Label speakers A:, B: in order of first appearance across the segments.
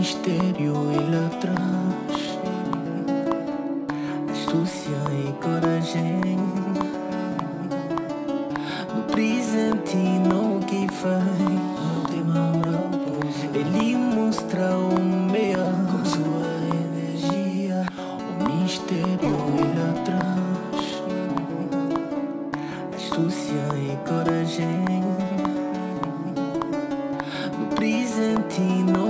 A: mistério ele traz Astúcia e coragem. No presente não que faz. Ele mostra o meia Com sua energia O mistério ele traz Astúcia e coragem. No presente não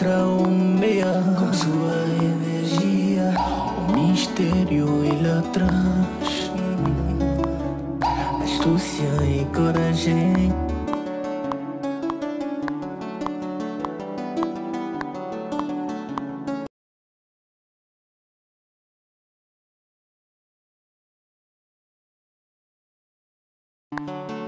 A: mostra o meia Com sua energia O mistério ele traz. Astúcia e coragem. Não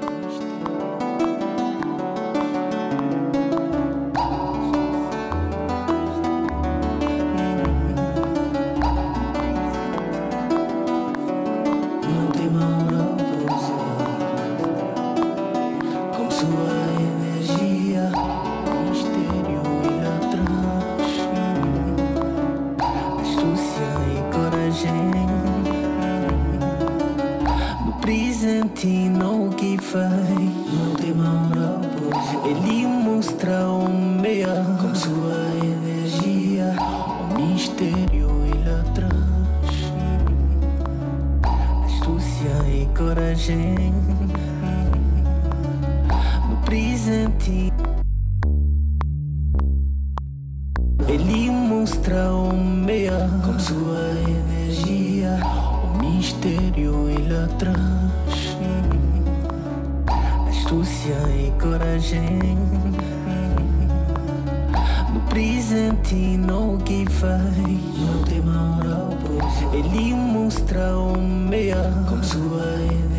A: mostra o meia Com sua energia O mistério coragem No presente. Ele mostra o meia Com sua energia O mistério ele traz. Astúcia e coragem. No presente não que faz. Não tem moral Ele mostra o meia Com sua energia